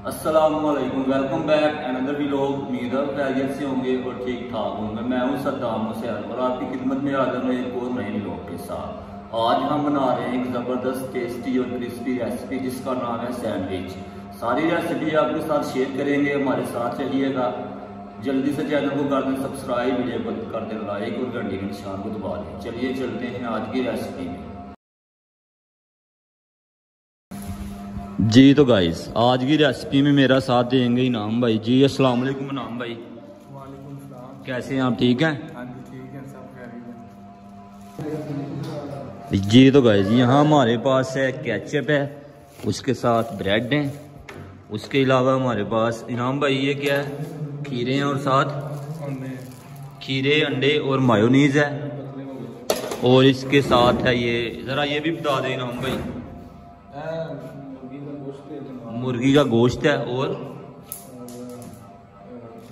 السلام علیکم welcome back اندر بھی لوگ امید ہے خیریت سے ہوں گے اور ٹھیک ٹھاک ہوں گے میں ہوں صدام حسین اور آپ کی خدمت میں حاضر ہوں ایک اور نئے لوگ کے ساتھ آج ہم بنا رہے ہیں ایک زبردست ٹیسٹی اور کرسپی ریسپی جس کا نام ہے سینڈوچ ساری ریسپی آپ کے ساتھ شیئر کریں گے ہمارے ساتھ رہیے گا جلدی سے چینل کو کر دیں سبسکرائب ویڈیو کو کر دیں لائک اور گھنٹی کے نشان کو دبا دیں چلیے چلتے ہیں آج کی ریسپی میں جی تو گائز آج کی ریسپی میں میرا ساتھ دیں گے انعام بھائی. جی السلام علیکم انعام بھائی. وعلیکم السلام. کیسے ہیں آپ؟ ٹھیک ہیں؟ ہاں جی جی تو گائز یہاں ہمارے پاس ہے کیچپ ہے اس کے ساتھ بریڈ ہیں. اس کے علاوہ ہمارے پاس انعام بھائی یہ کیا ہے؟ کھیرے ہیں اور ساتھ کھیرے انڈے اور مایونیز ہے. اور اس کے ساتھ ہے یہ ذرا یہ بھی بتا دیں انعام بھائی. مرغی کا گوشت ہے اور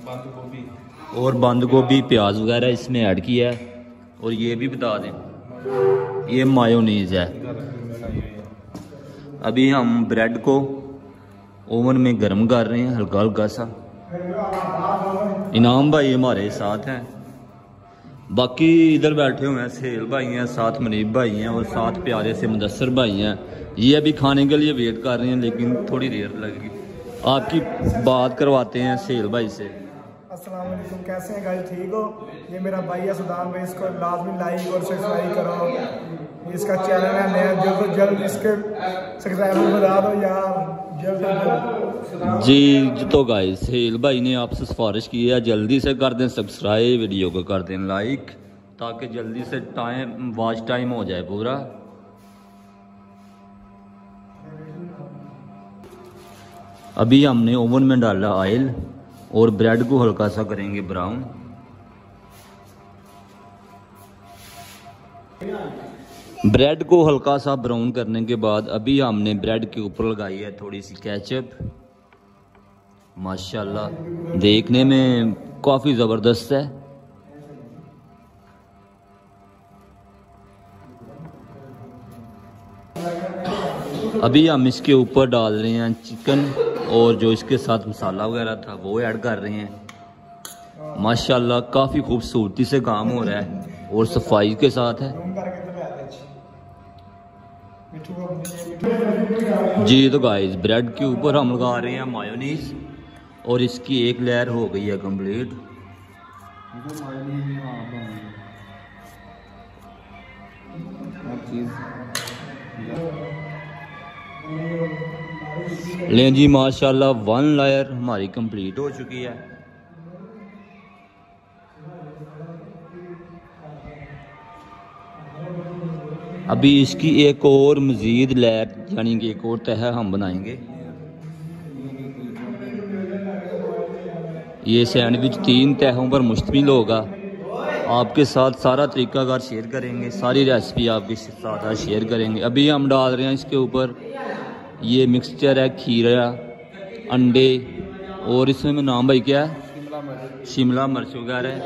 بند گوبھی۔ اور بند گوبھی پیاز وغیرہ اس میں ایڈ کیا ہے۔ اور یہ بھی بتا دیں۔ یہ مایونیز ہے۔ ابھی ہم بریڈ کو اوون میں گرم کر رہے ہیں ہلکا ہلکا سا۔ انعام بھائی ہمارے ساتھ ہیں۔ باقی ادھر بیٹھے ہوئے ہیں، سہیل بھائی ہیں، ساتھ منیب بھائی ہیں اور ساتھ پیارے سے مدثر بھائی ہیں۔ یہ ابھی کھانے کے لیے ویٹ کر رہے ہیں، لیکن تھوڑی دیر لگے گی۔ آپ کی بات کرواتے ہیں سہیل بھائی سے۔ السلام علیکم، کیسے ہیں گائز ٹھیک ہو؟ یہ میرا بھائی ہے سدان بھائی، اس کو لازمی لائک اور سبسکرائب کرو اس کا چینل ہے نیا جلد و جلد اس کے سبسکرائبر بتا دو یا جی،, جی تو گائز سہیل بھائی نے آپ سے سفارش کی ہے۔ جلدی سے کر دیں سبسکرائب ویڈیو کو، کر دیں لائک تاکہ جلدی سے ٹائم واچ ٹائم ہو جائے پورا۔ ابھی ہم نے اوون میں ڈالا آئل اور بریڈ کو ہلکا سا کریں گے براؤن بریڈ کو ہلکا سا براؤن کرنے کے بعد ابھی ہم نے بریڈ کے اوپر لگائی ہے تھوڑی سی کیچپ۔ ماشاءاللہ، دیکھنے میں کافی زبردست ہے۔ ابھی ہم اس کے اوپر ڈال رہے ہیں چکن اور جو اس کے ساتھ مسالہ وغیرہ تھا وہ ایڈ کر رہے ہیں۔ ماشاءاللہ، کافی خوبصورتی سے کام ہو رہا ہے اور صفائی کے ساتھ ہے۔ جی تو گائز بریڈ کے اوپر ہم لگا رہے ہیں مایونیز اور اس کی ایک لیئر ہو گئی ہے کمپلیٹ لیں جی ماشاءاللہ ون لائر ہماری کمپلیٹ ہو چکی ہے۔ ابھی اس کی ایک اور مزید لیئر یعنی کہ ایک اور تہہ ہم بنائیں گے۔ یہ سینڈوچ تین تہوں پر مشتمل ہوگا۔ آپ کے ساتھ سارا طریقہ کار شیئر کریں گے، ساری ریسپی آپ کے ساتھ شیئر کریں گے۔ ابھی ہم ڈال رہے ہیں اس کے اوپر یہ مکسچر ہے، کھیرا، انڈے، اور اس میں نام بھائی کیا ہے؟ شملہ مرچ وغیرہ۔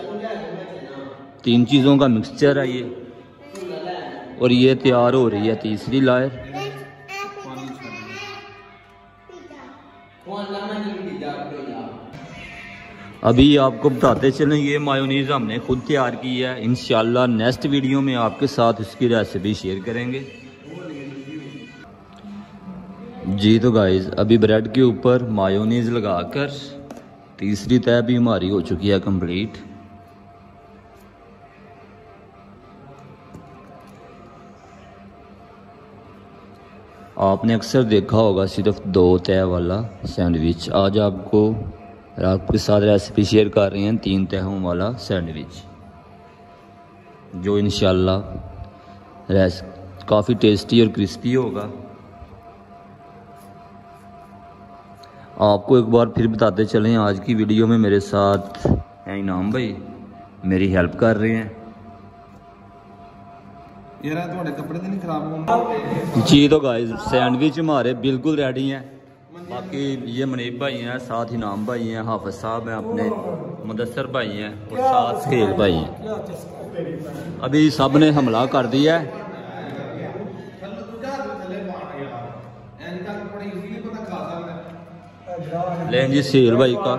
تین چیزوں کا مکسچر ہے یہ۔ اور یہ تیار ہو رہی ہے تیسری لائر۔ ابھی آپ کو بتاتے چلیں، یہ مایونیز ہم نے خود تیار کی ہے۔ انشاءاللہ نیکسٹ ویڈیو میں آپ کے ساتھ اس کی ریسیپی شیئر کریں گے۔ جی تو گائز ابھی بریڈ کے اوپر مایونیز لگا کر تیسری تہ بھی ہماری ہو چکی ہے کمپلیٹ آپ نے اکثر دیکھا ہوگا، صرف دو تہ والا سینڈوچ۔ آج آپ کو آپ کے ساتھ ریسیپی شیئر کر رہے ہیں، تین تہوں والا سینڈوچ۔ جو انشاءاللہ ریس کافی ٹیسٹی اور کرسپی ہوگا۔ آپ کو ایک بار پھر بتاتے چلیں، آج کی ویڈیو میں میرے ساتھ ہیں انعام بھائی، میری ہیلپ کر رہے ہیں۔ یار تھوڑے کپڑے تو نہیں خراب ہونے جی تو گائز سینڈوچ ہمارے بالکل ریڈی ہیں باقی یہ منیب بھائی ہیں ساتھ انعام بھائی ہیں حافظ صاحب ہیں اپنے مدثر بھائی ہیں اور ساتھ سکیل بھائی ہیں ابھی سب نے حملہ کر دیا ہے لیں جی سیل بھائی کا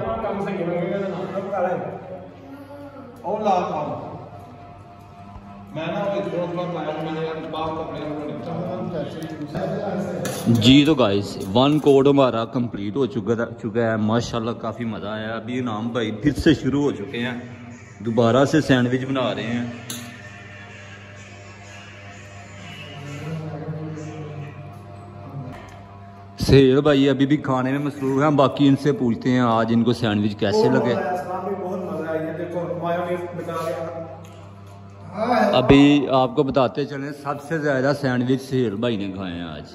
جی تو گائز ون کوڈ ہمارا کمپلیٹ ہو چکا چکا ہے۔ ماشاءاللہ کافی مزہ آیا۔ ابھی انعام بھائی پھر سے شروع ہو چکے ہیں۔ دوبارہ سے سینڈوچ بنا رہے ہیں۔ سہیل بھائی ابھی بھی کھانے میں مصروف ہیں۔ باقی ان سے پوچھتے ہیں آج ان کو سینڈوچ کیسے لگے؟ ابھی آپ کو بتاتے چلیں سب سے زیادہ سینڈوچ سہیل بھائی نے کھائے ہیں آج۔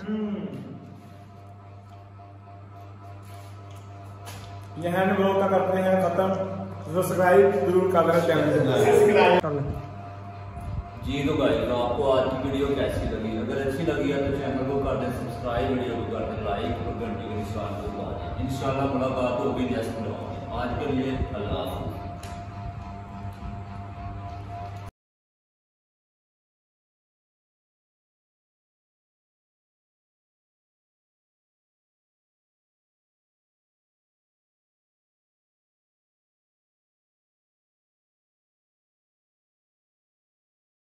جی تو بھائی آپ کو آج کی ویڈیو کیسی لگی؟ اگر اچھی لگی ہے تو چینل کو کر دیں سبسکرائب ویڈیو کو کر دیں لائک اور گھنٹی کو ان شاء اللہ ملاقات ہوگی جیسے آج کے لیے اللہ حافظ۔